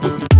I